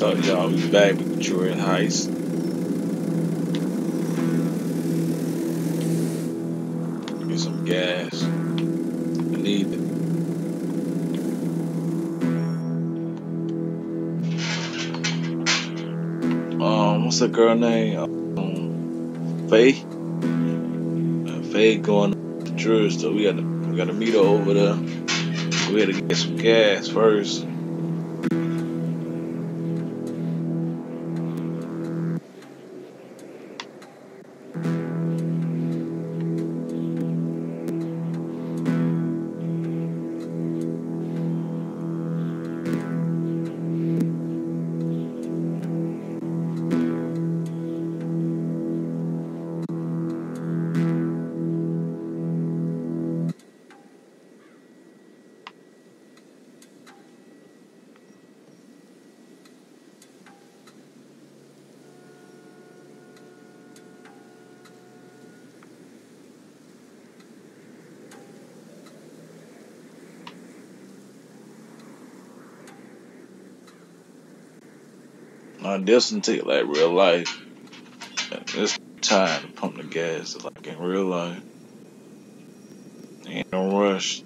So y'all, we back with the Druid Heist. Get some gas. I need it. Um, what's that girl name? Um, Faye. Uh, Faye going to Druid, so we gotta we gotta meet her over there. We gotta get some gas first. Now this one take like real life. It's time to pump the gas like in real life. Ain't no rush.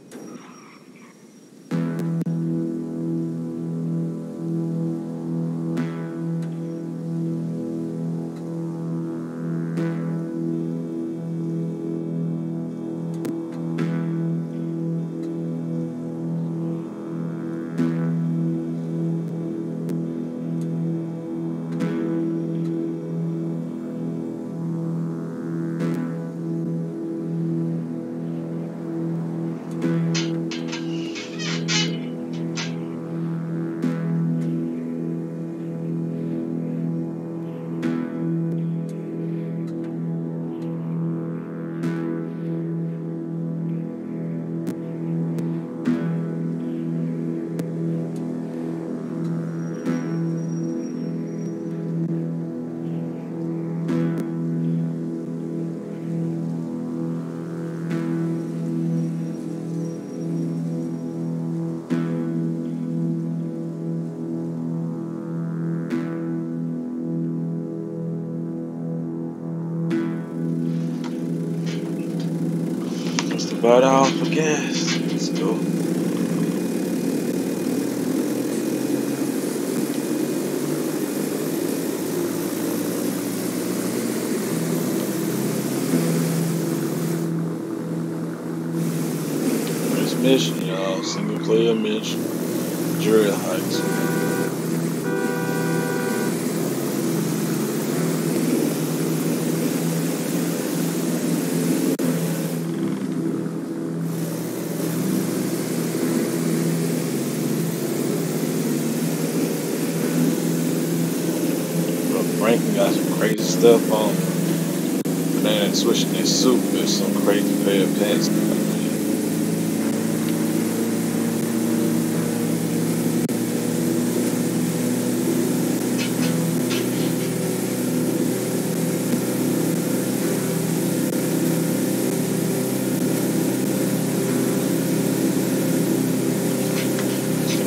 Stuff on. Um, man, switching his suit with some crazy pair of pants.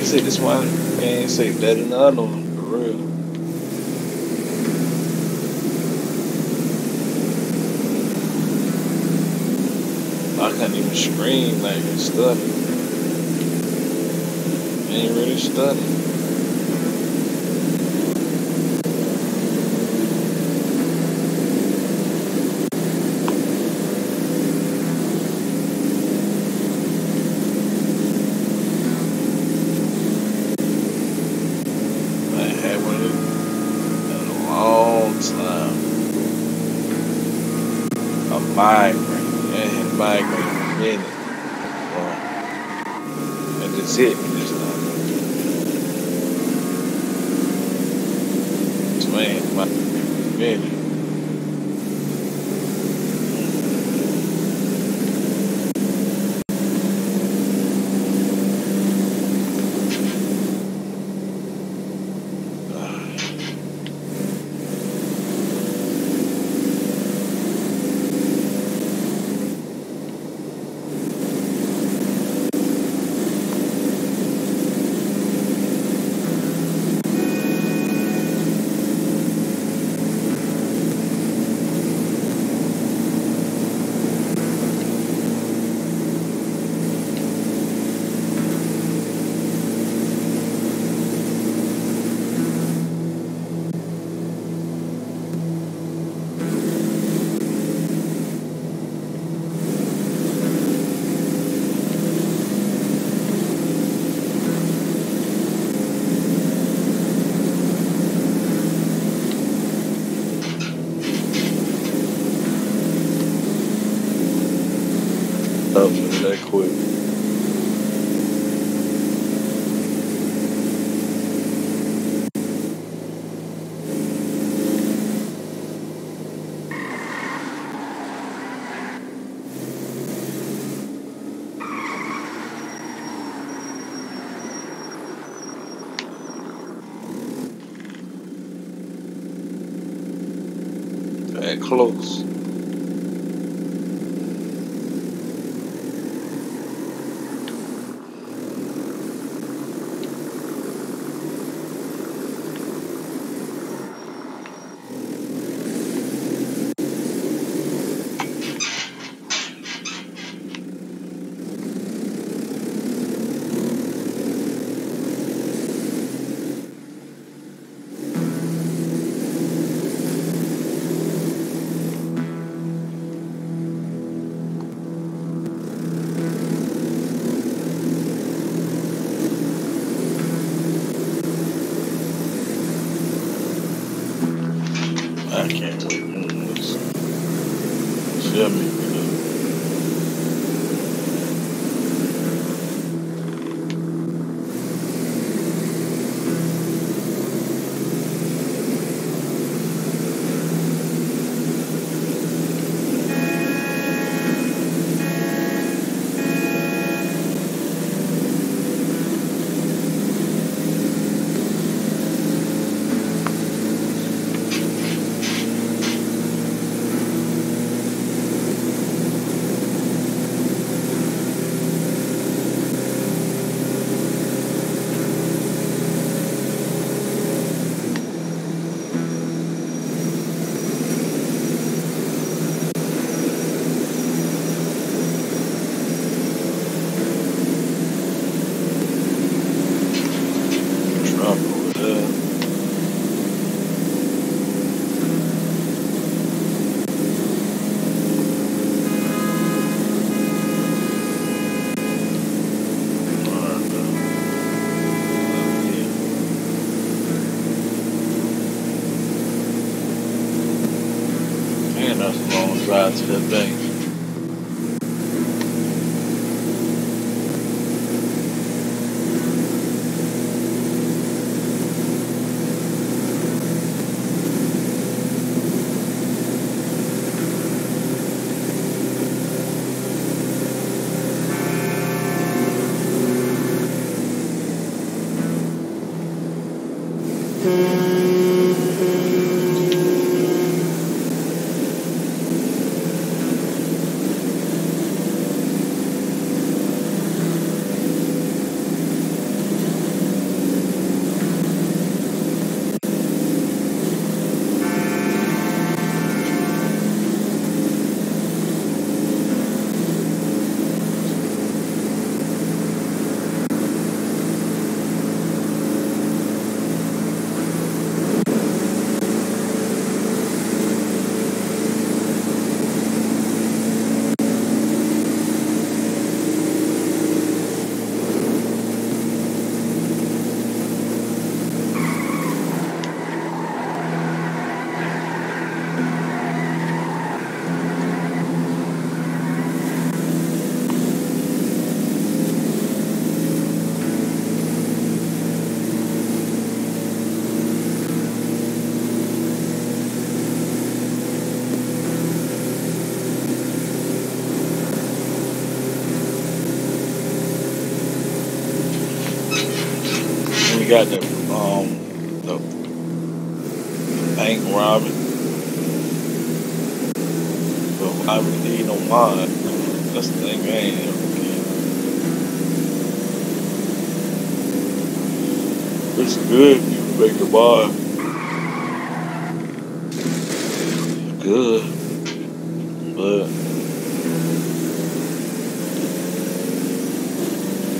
Say this one game say better than the other one, for real. Scream like it's studying. Ain't really studying. Close. We got the um the bank robbing. But I really need no mind. That's the thing, man. It's good. You make the bar. Good. But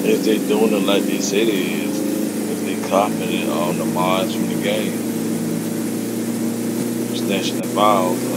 if they doing it like they say they is, they on the mods from the game, snatching the files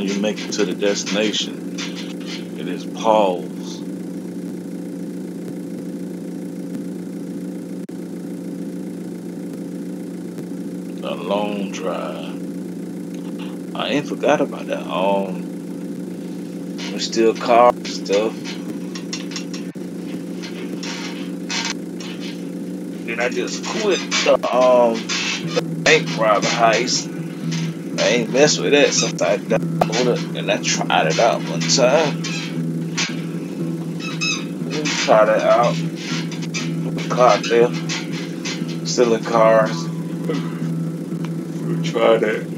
you make it to the destination, it is pause. A long drive. I ain't forgot about that. Um, we still car stuff. Then I just quit the um bank robber heist. I ain't mess with that since I downloaded and I tried it out one time. Let me try that out. Car theft, stealing cars. We try that.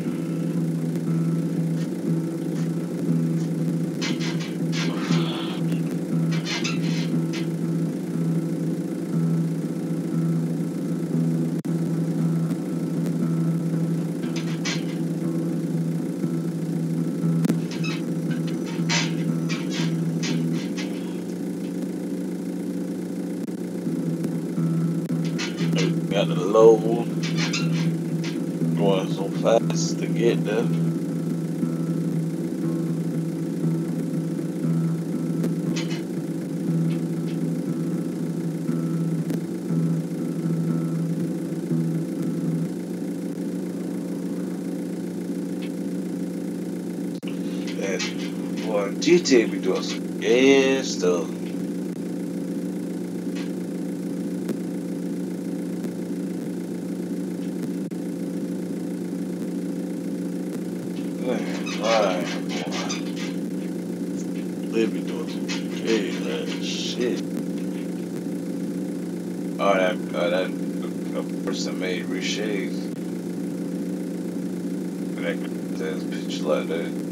Fast to get there. And boy, GTA be doing some yeah stuff. Man, right, boy. They be doing some gay man shit. Oh, that, uh, that a person made Richie's. That like that.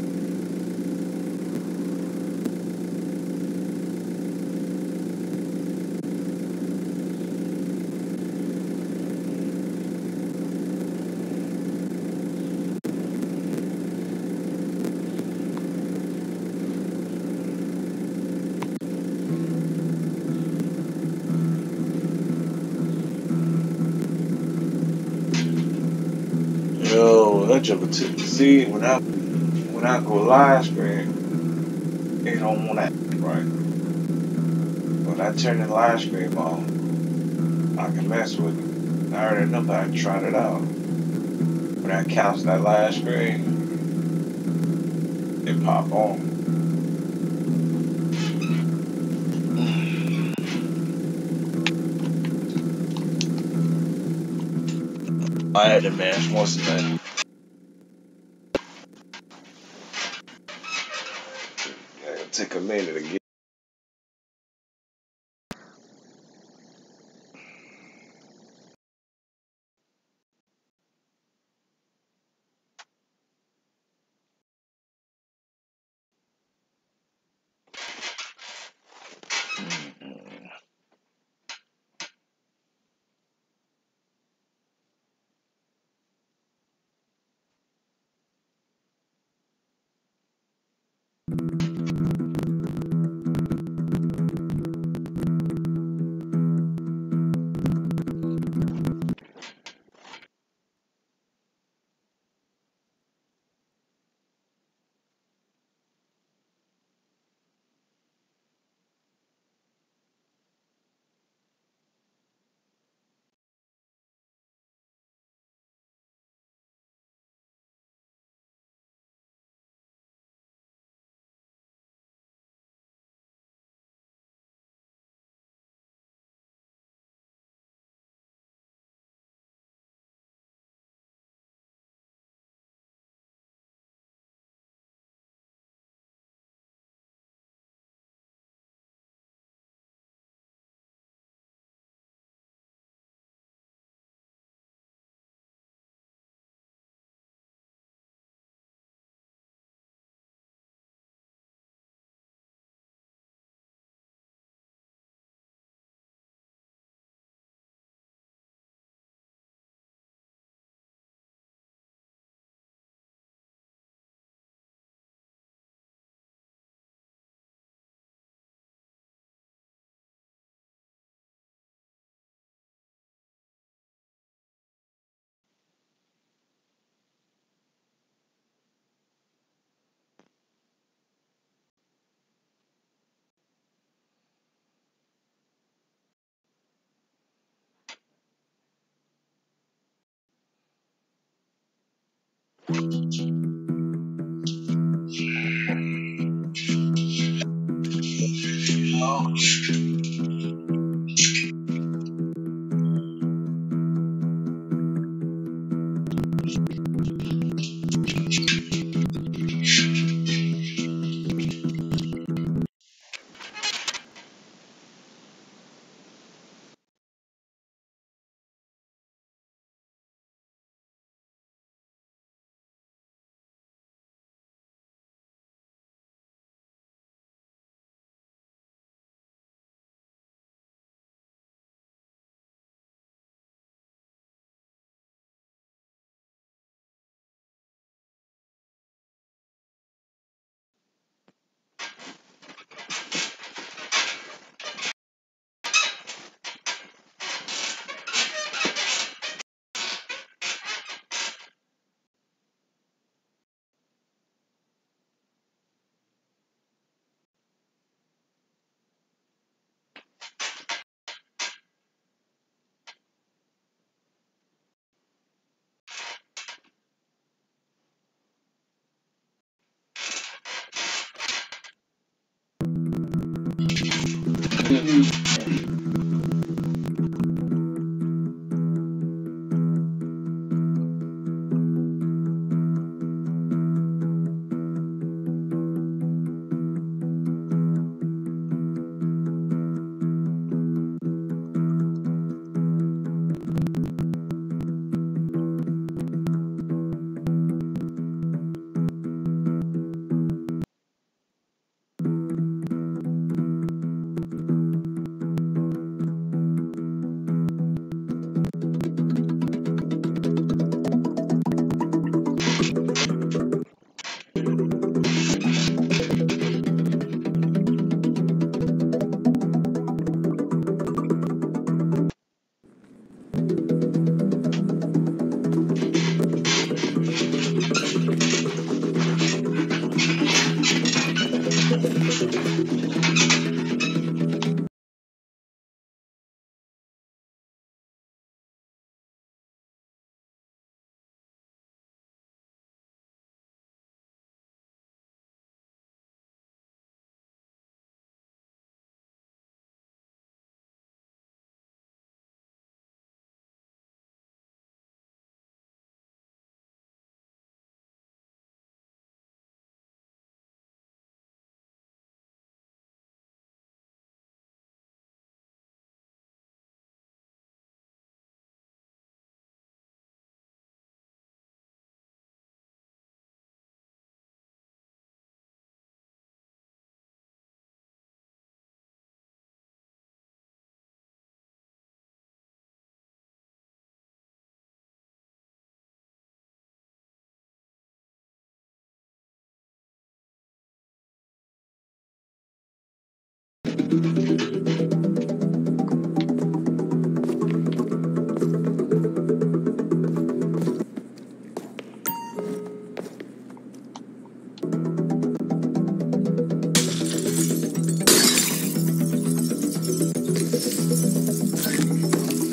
Yo, that joker took see when I when I go live stream, it don't want that right. When I turn the live stream on, I can mess with it. I already know I tried it out. When I cancel that live stream, it pop on. I had to mash once a day.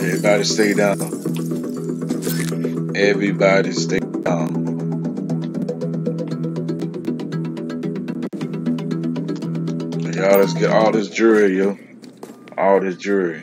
Everybody stay down. Everybody stay let's get all this jewelry, yo. All this jewelry.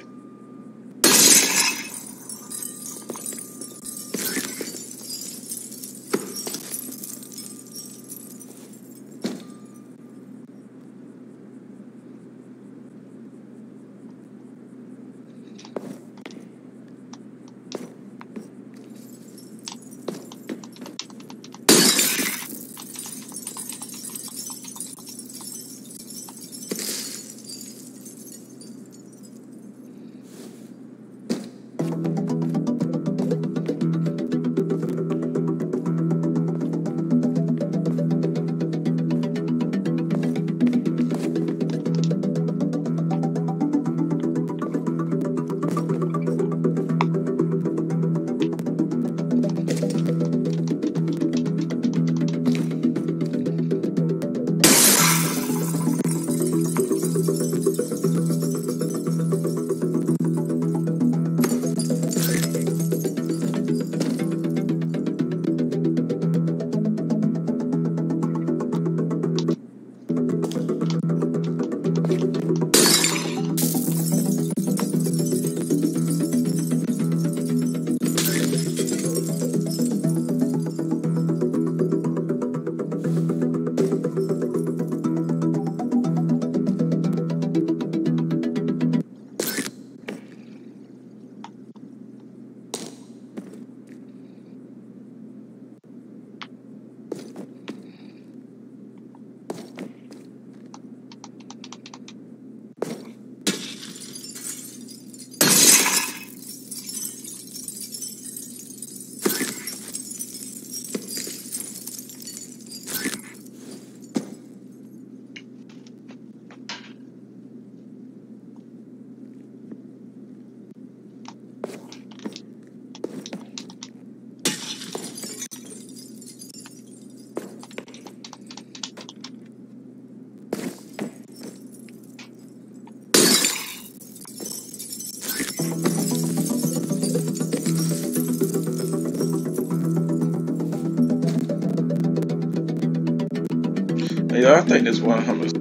I think this one how much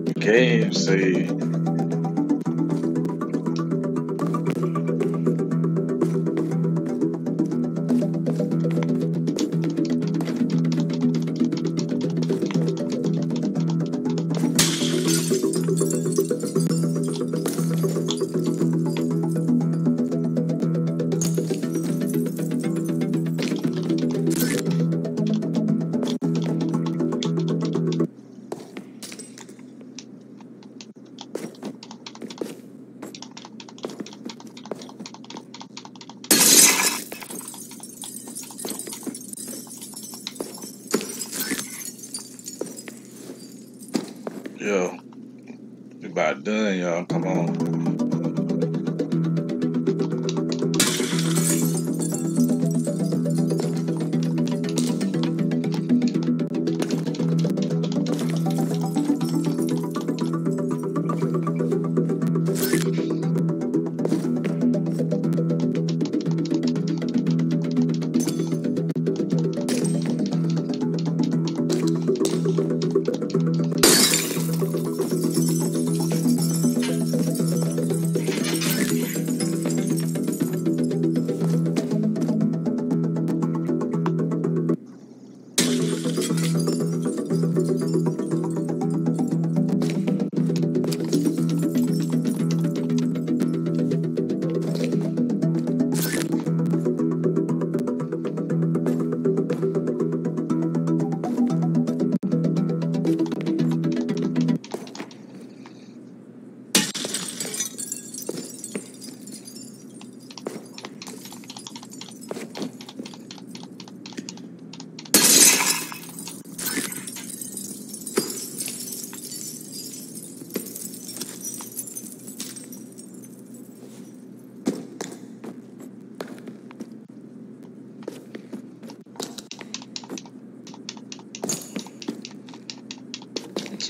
done,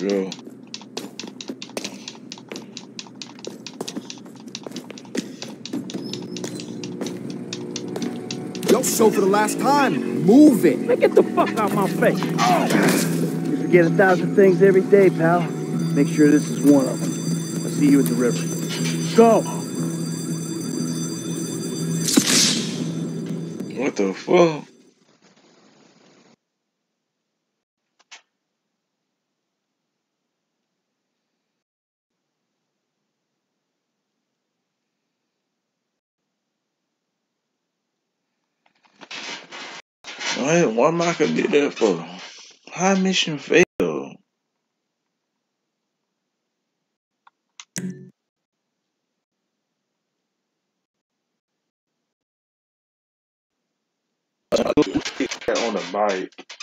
go. Yo, show for the last time. Move it. Man, get the fuck out my face. You forget a thousand things every day, pal. Make sure this is one of them. I'll see you at the river. Go! What the fuck? Am I gonna be there for? High mission failed. on the bike.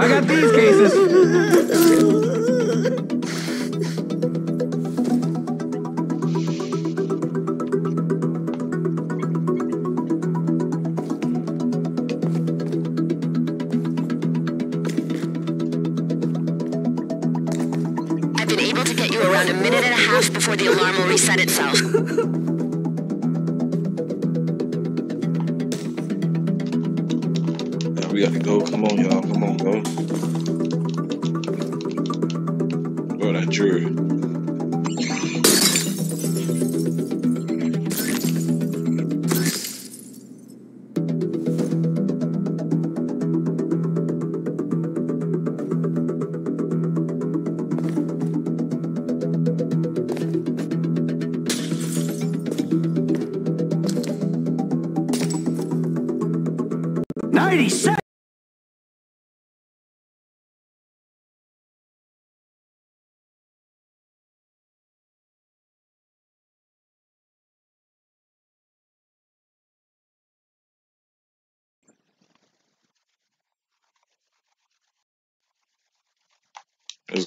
I got these cases.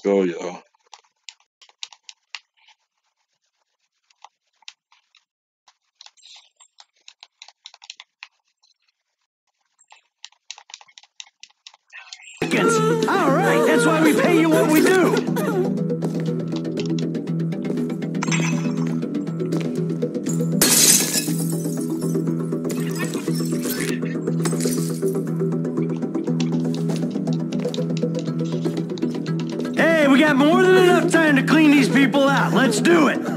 Go, y'all. More than enough time to clean these people out. Let's do it.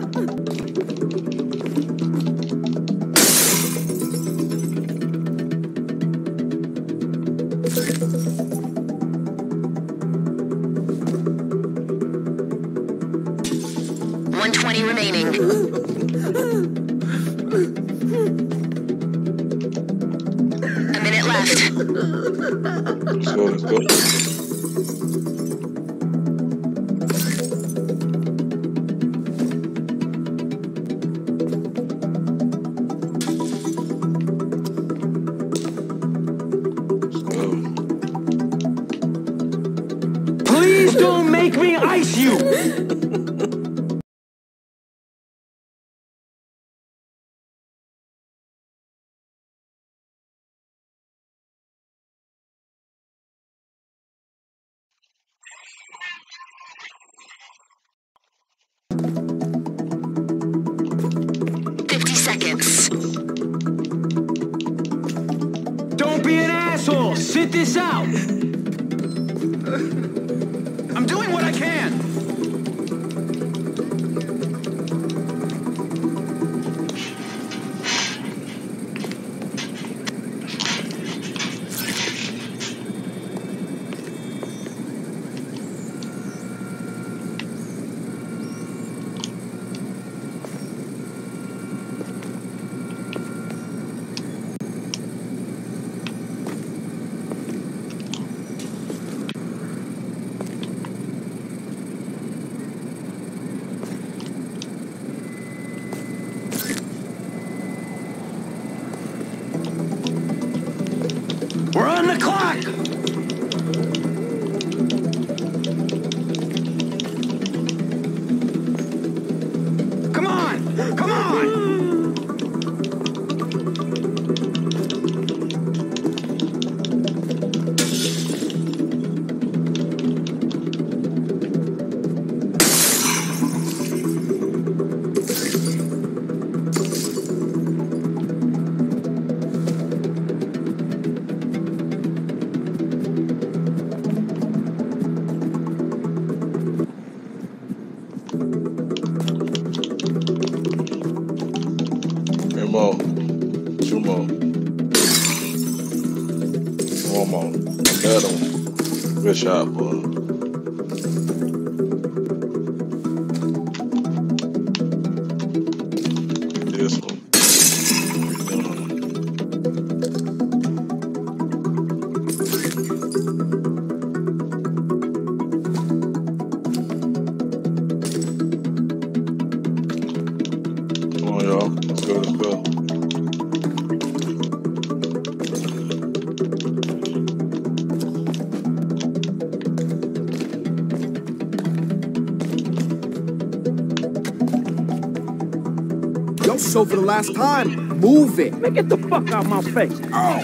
For the last time, move it. Man, get the fuck out my face. Oh.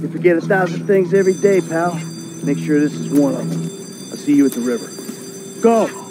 You forget a thousand things every day, pal. Make sure this is one of them. I'll see you at the river. Go.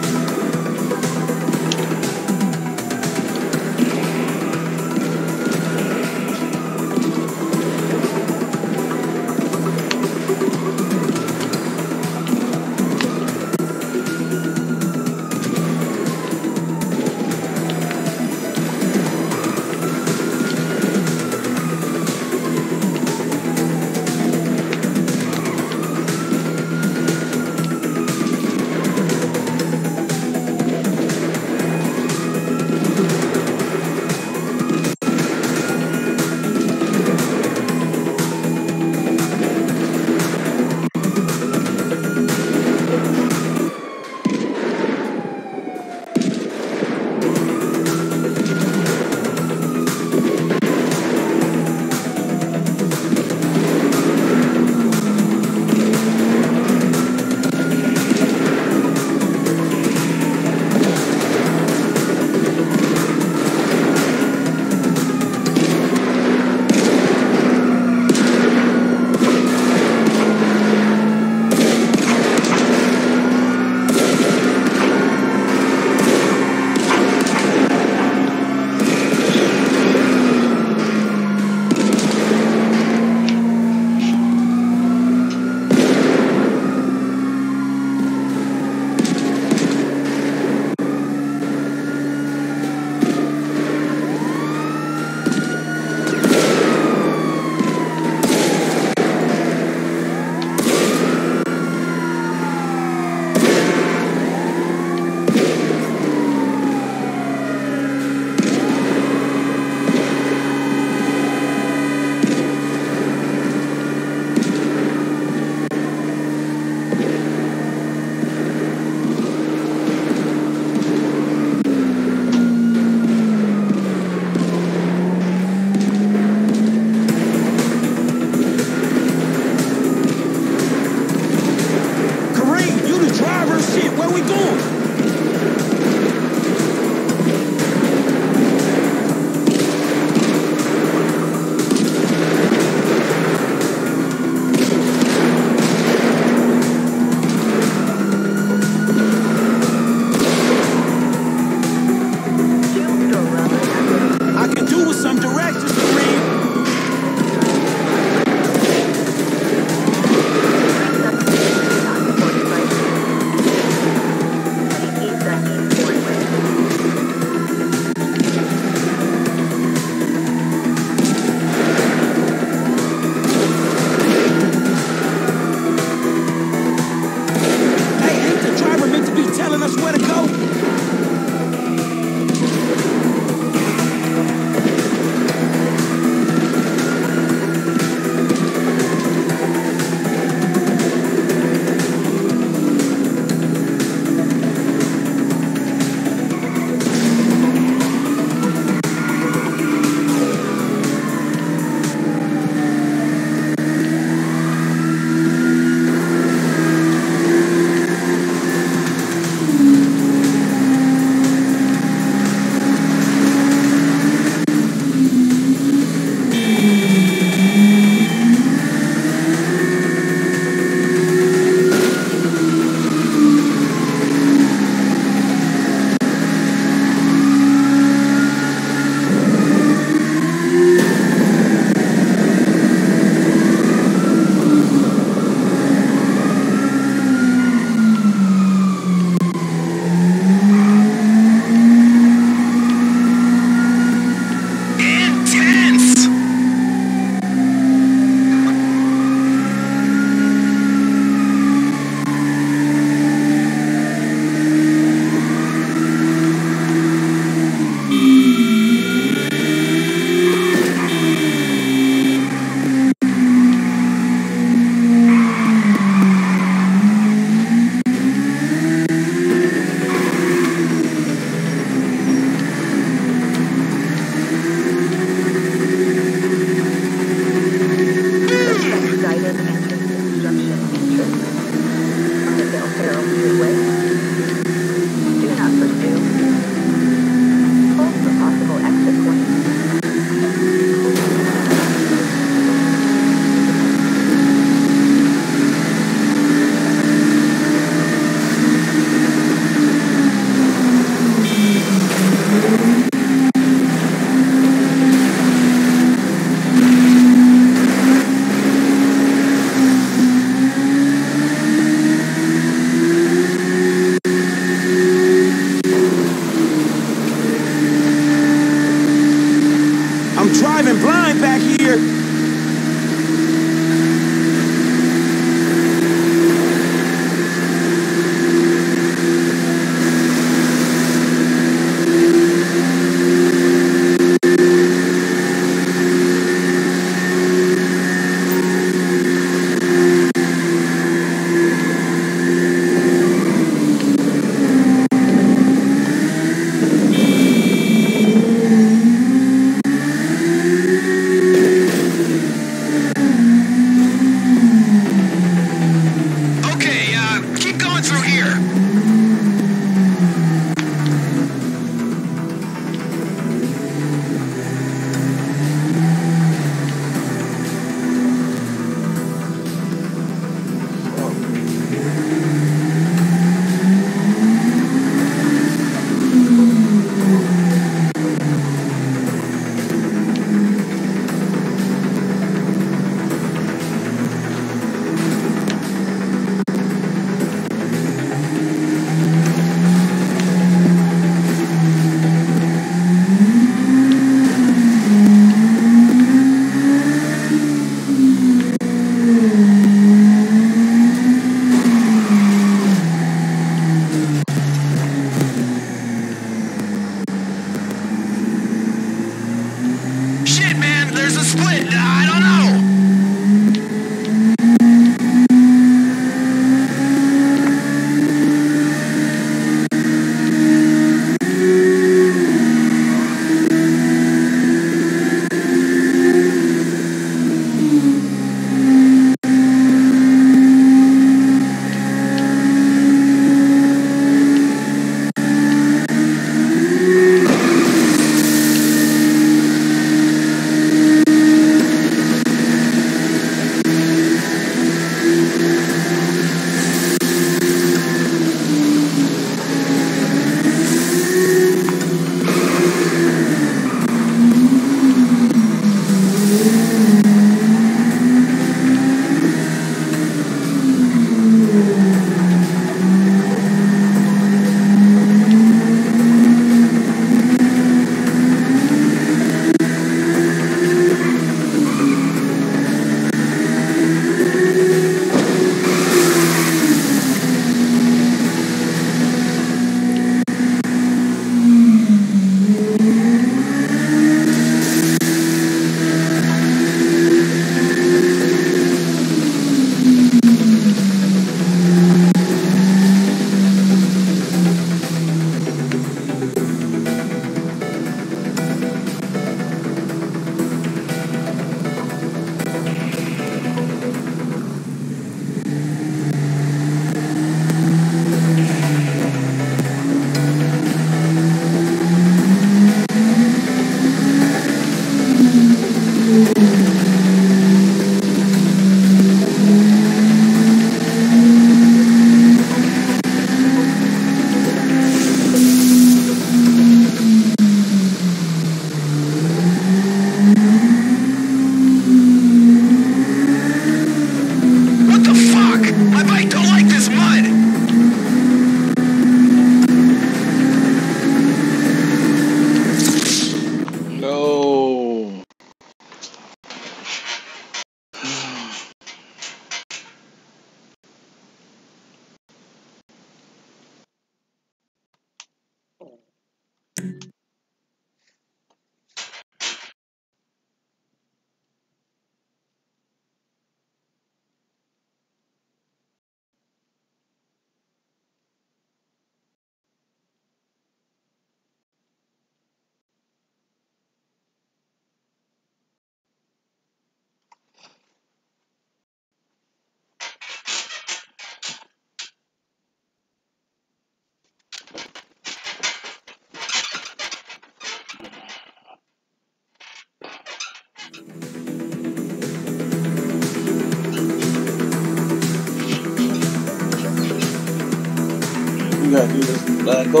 We gotta do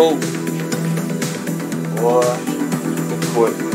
this